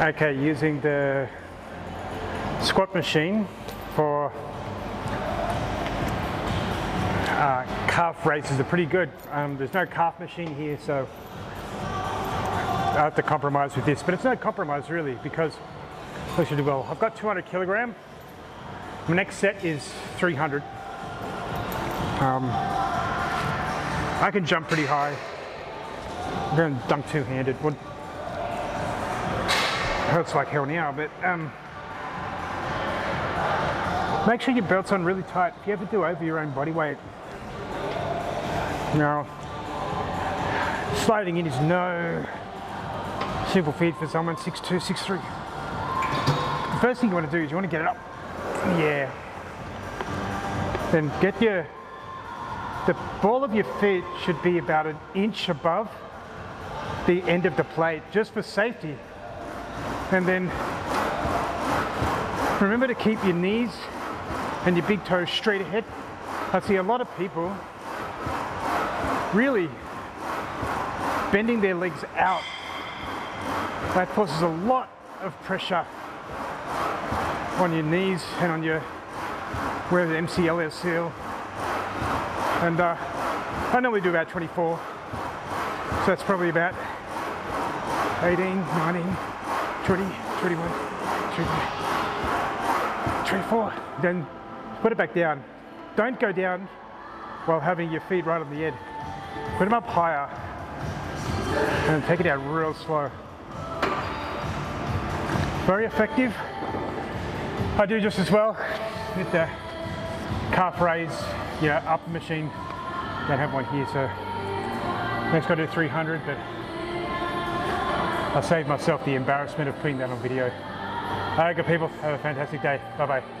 Okay, using the squat machine for uh, calf raises are pretty good. Um, there's no calf machine here, so I have to compromise with this, but it's no compromise really because I should do well. I've got 200 kilogram. My next set is 300. Um, I can jump pretty high. I'm going to dunk two-handed. Hurts like hell now, but um, make sure your belt's on really tight. If you ever do over your own body weight, now sliding in is no simple feat for someone 6'2", 6'3". The first thing you want to do is you want to get it up yeah. Then get your, the ball of your feet should be about an inch above the end of the plate, just for safety. And then remember to keep your knees and your big toes straight ahead. I see a lot of people really bending their legs out. That causes a lot of pressure on your knees and on your where the MCL is seal. And uh, I normally do about 24. So that's probably about 18, 19, 20, 21, 24. Then put it back down. Don't go down while having your feet right on the edge. Put them up higher and take it out real slow. Very effective. I do just as well with the calf raise, you know, up machine. Don't have one here, so next got to do 300, but I saved myself the embarrassment of putting that on video. Alright, good people, have a fantastic day. Bye bye.